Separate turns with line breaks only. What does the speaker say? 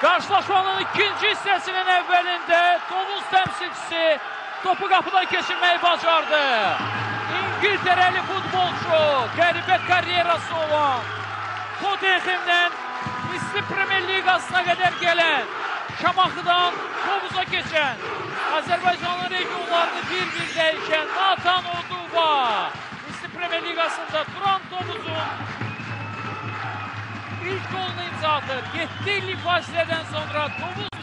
Karşılaşmanın ikinci hissesinin evvelinde Tovuz temsilcisi topu kapıdan geçirmeyi bacardı. İngiltereli futbolcu, qəribət karyerası olan Tottenham'den Misli Premier Ligasına kadar gelen Şamaxıdan Tovuz'a geçen Azerbaycanlı regionlarını bir-bir değişen Nathan Oduva Misli Premier Ligasında duran Tovuz'un ilk golunu imza atır. 7 illik fasileden sonra Tovuz